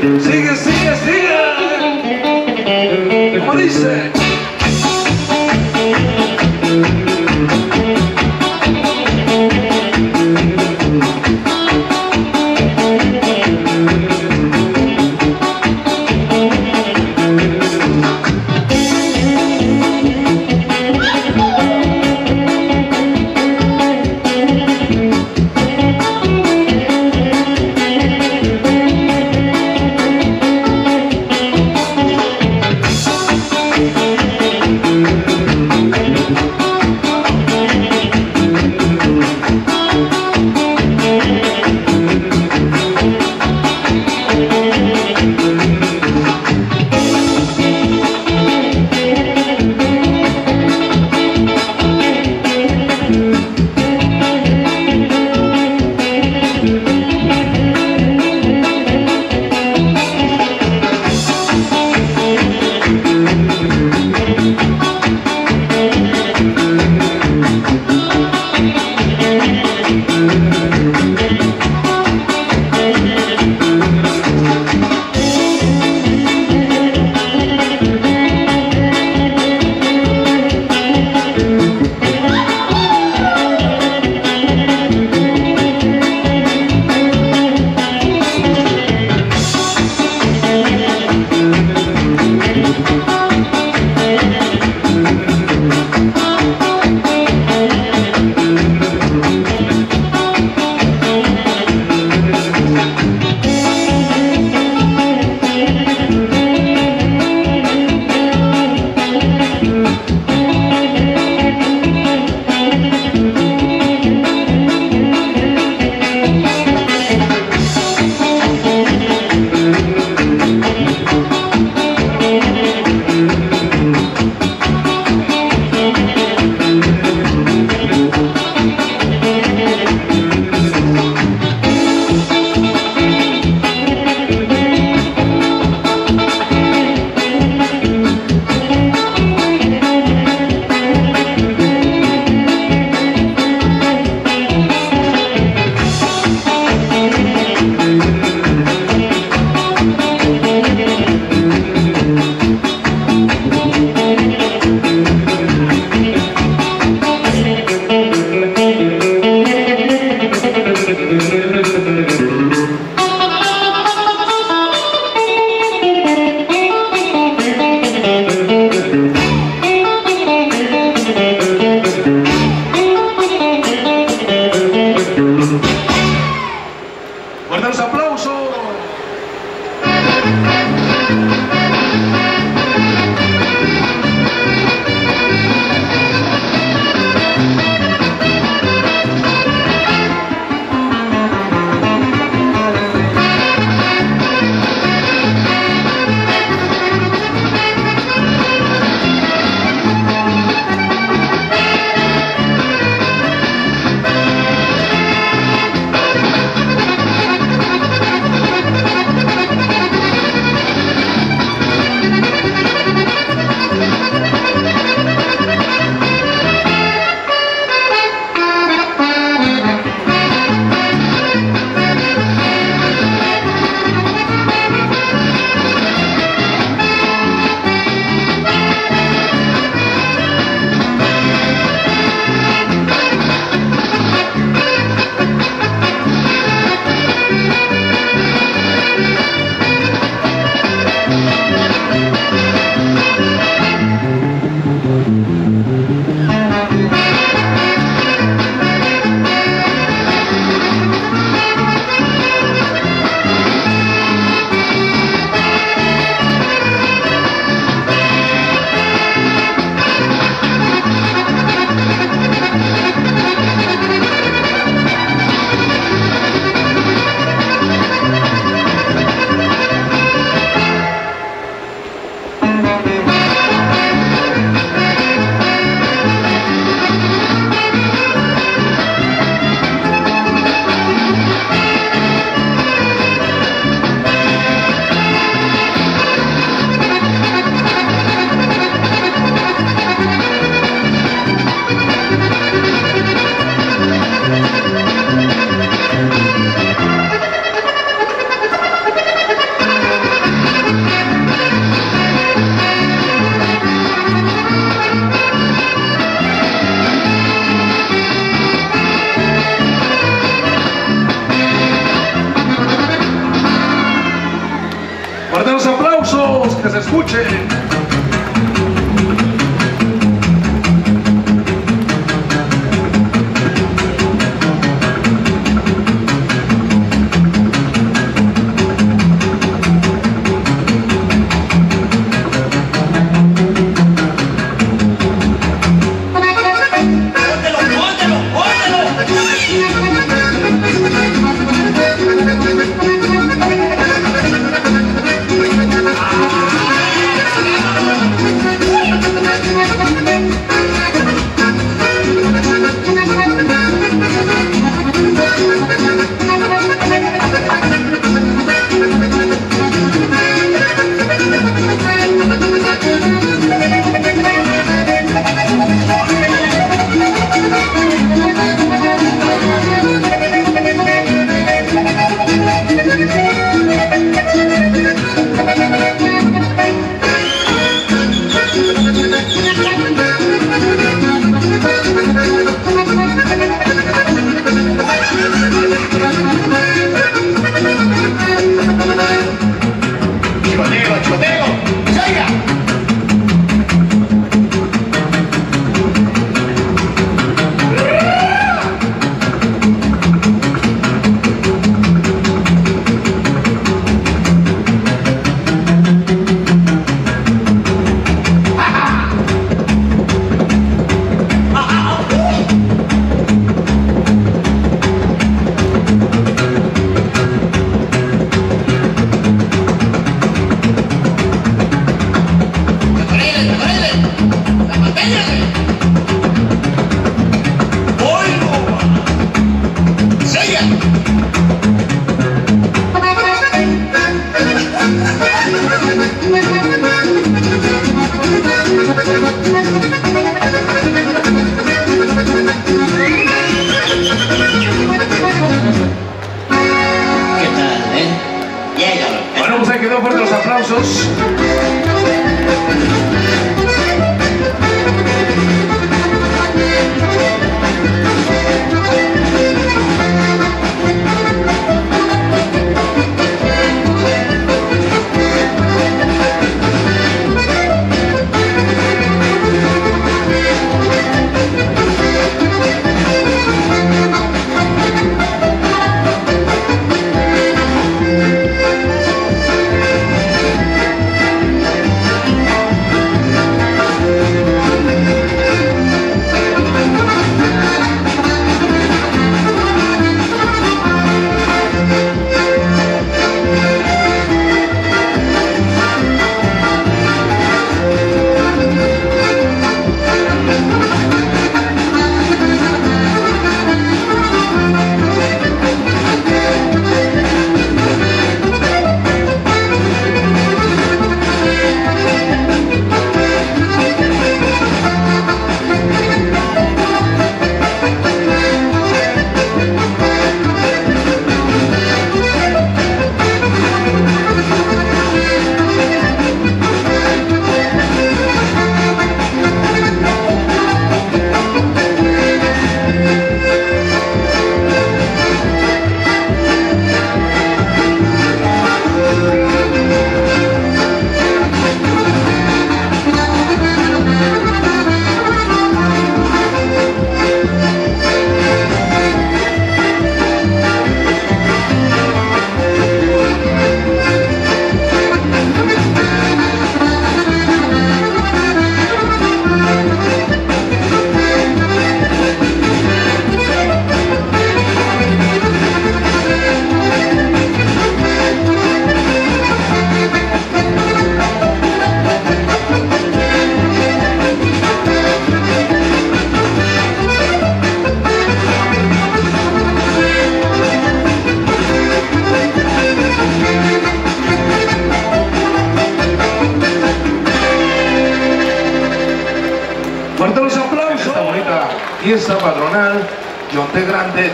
Siga assim.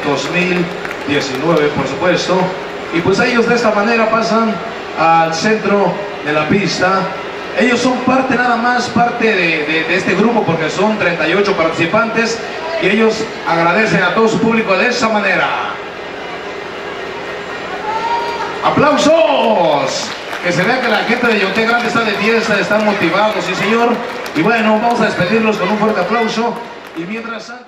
2019, por supuesto. Y pues ellos de esta manera pasan al centro de la pista. Ellos son parte nada más, parte de, de- este grupo, porque son 38 participantes. Y ellos agradecen a todo su público de esa manera. ¡Aplausos! Que se vea que la gente de Yonte Grande está de fiesta, están motivados, sí señor. Y bueno, vamos a despedirlos con un fuerte aplauso. Y mientras tanto...